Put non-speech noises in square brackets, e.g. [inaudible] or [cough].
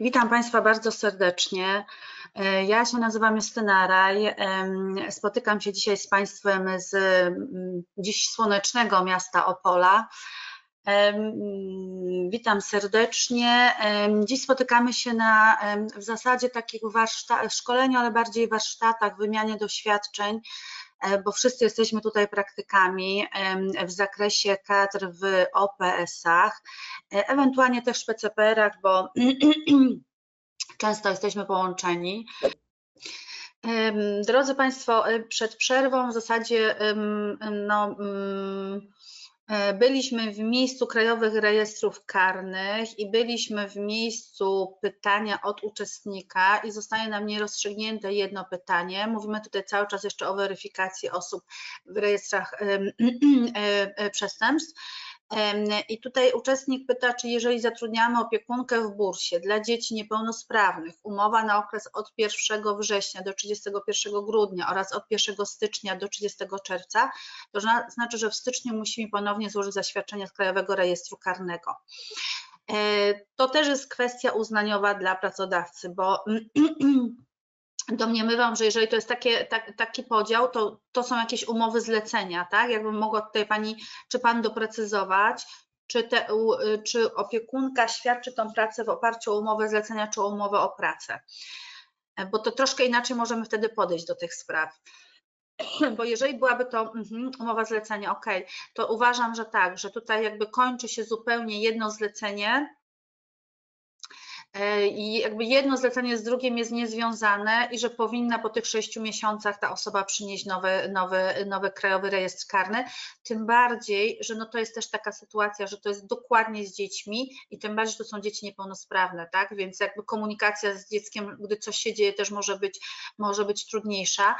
Witam Państwa bardzo serdecznie. E, ja się nazywam Justyna Raj. Spotykam się dzisiaj z Państwem z dziś słonecznego miasta Opola. Witam serdecznie. Dziś spotykamy się na w zasadzie takich warsztatach, szkoleniu, ale bardziej warsztatach, wymianie doświadczeń bo wszyscy jesteśmy tutaj praktykami w zakresie kadr w OPS-ach, e, ewentualnie też w PCPR-ach, bo [clears throat] często jesteśmy połączeni. Drodzy Państwo, e, przed przerwą w zasadzie no, mm, E, byliśmy w miejscu Krajowych Rejestrów Karnych i byliśmy w miejscu pytania od uczestnika i zostaje nam nierozstrzygnięte jedno pytanie. Mówimy tutaj cały czas jeszcze o weryfikacji osób w rejestrach [clears throat] e, e, przestępstw. I tutaj uczestnik pyta, czy jeżeli zatrudniamy opiekunkę w bursie dla dzieci niepełnosprawnych, umowa na okres od 1 września do 31 grudnia oraz od 1 stycznia do 30 czerwca, to znaczy, że w styczniu musimy ponownie złożyć zaświadczenie z Krajowego Rejestru Karnego. E, to też jest kwestia uznaniowa dla pracodawcy, bo [clears throat] domniemywam, że jeżeli to jest takie, tak, taki podział, to, to są jakieś umowy zlecenia, tak? Jakbym mogła tutaj Pani, czy Pan doprecyzować, czy, te, czy opiekunka świadczy tą pracę w oparciu o umowę zlecenia, czy o umowę o pracę. Bo to troszkę inaczej możemy wtedy podejść do tych spraw. [clears throat] Bo jeżeli byłaby to mhm, umowa zlecenia, ok, to uważam, że tak, że tutaj jakby kończy się zupełnie jedno zlecenie, E, i jakby jedno zlecenie z drugim jest niezwiązane i że powinna po tych sześciu miesiącach ta osoba przynieść nowy, nowy, nowy krajowy rejestr karny, tym bardziej, że no to jest też taka sytuacja, że to jest dokładnie z dziećmi i tym bardziej, że to są dzieci niepełnosprawne, tak, więc jakby komunikacja z dzieckiem, gdy coś się dzieje też może być, może być trudniejsza.